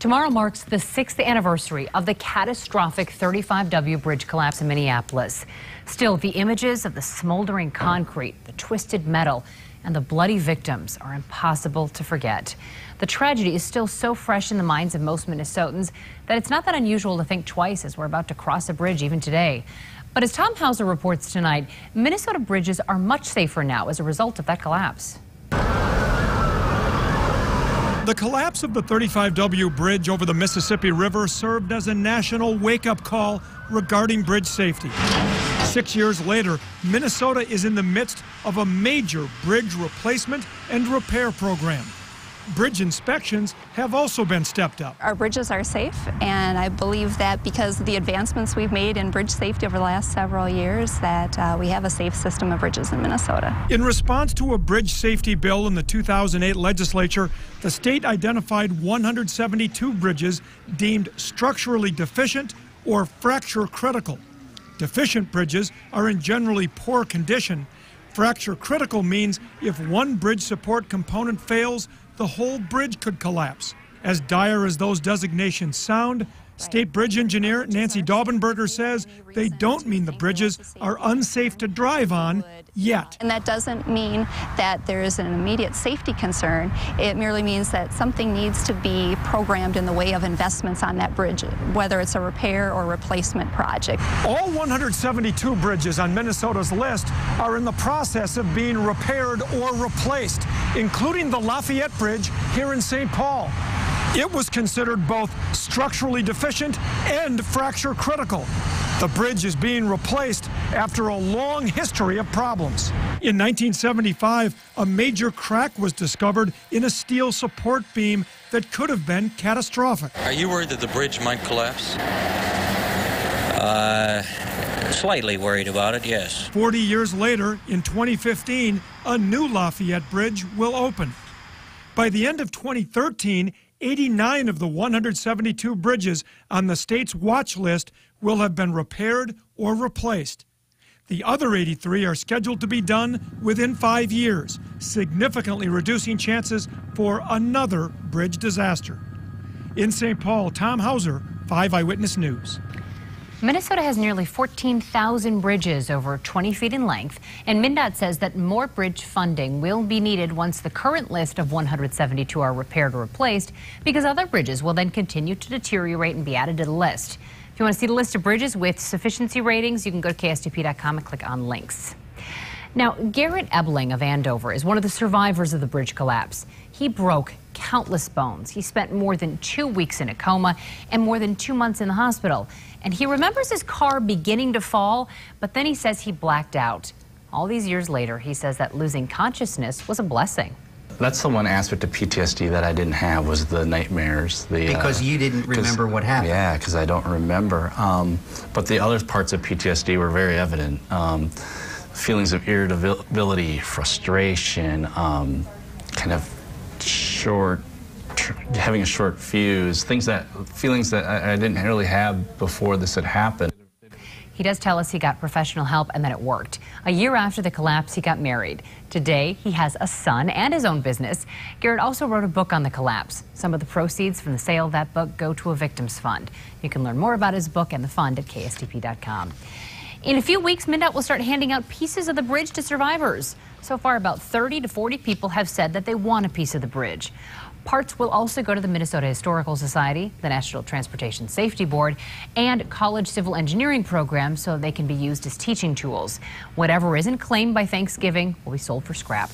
Tomorrow marks the sixth anniversary of the catastrophic 35W bridge collapse in Minneapolis. Still, the images of the smoldering concrete, the twisted metal, and the bloody victims are impossible to forget. The tragedy is still so fresh in the minds of most Minnesotans that it's not that unusual to think twice as we're about to cross a bridge even today. But as Tom Hauser reports tonight, Minnesota bridges are much safer now as a result of that collapse. The collapse of the 35W bridge over the Mississippi River served as a national wake-up call regarding bridge safety. Six years later, Minnesota is in the midst of a major bridge replacement and repair program bridge inspections have also been stepped up. Our bridges are safe, and I believe that because of the advancements we've made in bridge safety over the last several years, that uh, we have a safe system of bridges in Minnesota. In response to a bridge safety bill in the 2008 legislature, the state identified 172 bridges deemed structurally deficient or fracture critical. Deficient bridges are in generally poor condition. Fracture critical means if one bridge support component fails, the whole bridge could collapse. As dire as those designations sound, State Bridge Engineer Nancy Daubenberger says they don't mean the bridges are unsafe to drive on yet. And that doesn't mean that there is an immediate safety concern. It merely means that something needs to be programmed in the way of investments on that bridge, whether it's a repair or replacement project. All 172 bridges on Minnesota's list are in the process of being repaired or replaced, including the Lafayette Bridge here in St. Paul. It was considered both structurally deficient and fracture critical. The bridge is being replaced after a long history of problems. In 1975, a major crack was discovered in a steel support beam that could have been catastrophic. Are you worried that the bridge might collapse? Uh, slightly worried about it, yes. 40 years later, in 2015, a new Lafayette Bridge will open. By the end of 2013, 89 of the 172 bridges on the state's watch list will have been repaired or replaced. The other 83 are scheduled to be done within five years, significantly reducing chances for another bridge disaster. In St. Paul, Tom Hauser, 5 Eyewitness News. Minnesota has nearly 14,000 bridges over 20 feet in length, and MnDOT says that more bridge funding will be needed once the current list of 172 are repaired or replaced, because other bridges will then continue to deteriorate and be added to the list. If you want to see the list of bridges with sufficiency ratings, you can go to KSTP.com and click on links. Now, Garrett Ebling of Andover is one of the survivors of the bridge collapse. He broke countless bones. He spent more than two weeks in a coma and more than two months in the hospital. And he remembers his car beginning to fall, but then he says he blacked out. All these years later, he says that losing consciousness was a blessing. That's the one aspect of PTSD that I didn't have was the nightmares. The, because uh, you didn't remember what happened. Yeah, because I don't remember. Um, but the other parts of PTSD were very evident. Um, feelings of irritability, frustration, um, kind of short, having a short fuse, things that, feelings that I, I didn't really have before this had happened. He does tell us he got professional help and that it worked. A year after the collapse, he got married. Today, he has a son and his own business. Garrett also wrote a book on the collapse. Some of the proceeds from the sale of that book go to a victims fund. You can learn more about his book and the fund at KSTP.com. In a few weeks, MnDOT will start handing out pieces of the bridge to survivors. So far, about 30 to 40 people have said that they want a piece of the bridge. Parts will also go to the Minnesota Historical Society, the National Transportation Safety Board, and college civil engineering programs so they can be used as teaching tools. Whatever isn't claimed by Thanksgiving will be sold for scrap.